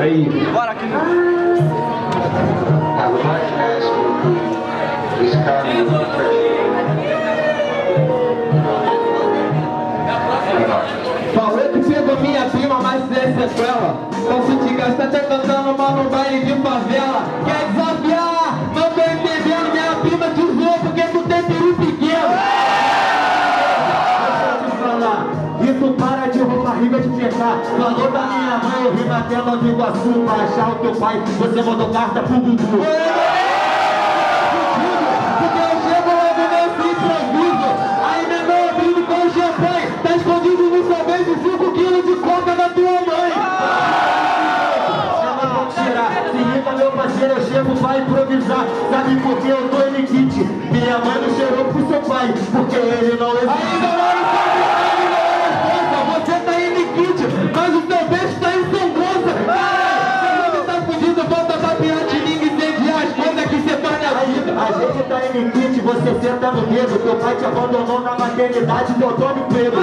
Aí. Bora aqui. Falei que pegou minha prima, mas sem sequela Posso te gastar até tu para de roubar rima de pecar Falou da minha mãe, eu rimo até Nova Iguaçu Pra achar o teu pai, você mandou carta pro Dudu. Porque eu chego logo nesse improviso Aí meu irmão abrindo com champanhe Tá escondido no seu beijo 5 quilos de coca da tua mãe. Se rima meu parceiro, eu chego pra improvisar. Sabe por que eu tô em kit? Minha mãe não cheirou pro seu pai kit, você senta no dedo Teu pai te abandonou na maternidade, botou no emprego.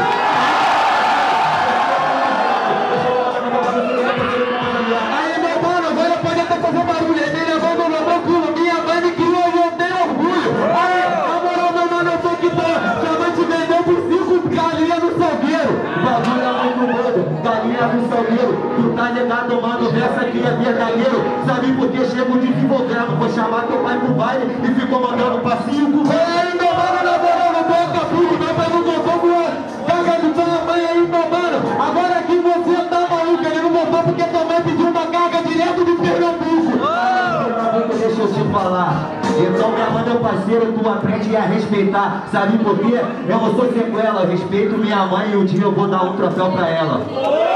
Aí meu mano, agora pode até fazer barulho Ele no meu culo, minha mãe me criou e eu tenho orgulho. Aí, na moral meu mano, eu tô que tô Sua mãe te vendeu por cinco galinhas no salgueiro. Bagulho é muito doido, galinha do salgueiro. Tu tá ligado, mano, essa aqui é verdadeiro Sabe por que chego de desenvolvendo Vou chamar teu pai pro baile e ficou mandando pra cinco. Aí meu mano, na moral, não toca tudo não botou com Caga de tua mãe aí, meu mano Agora que você tá maluco Ele não botou porque tua mãe pediu uma carga direto de Pernambuco. Amigo, Deixa eu te falar. Então minha mãe, meu parceiro, tu aprende a respeitar. Sabe por quê? Eu não sou sequela, respeito minha mãe e um dia eu vou dar um troféu pra ela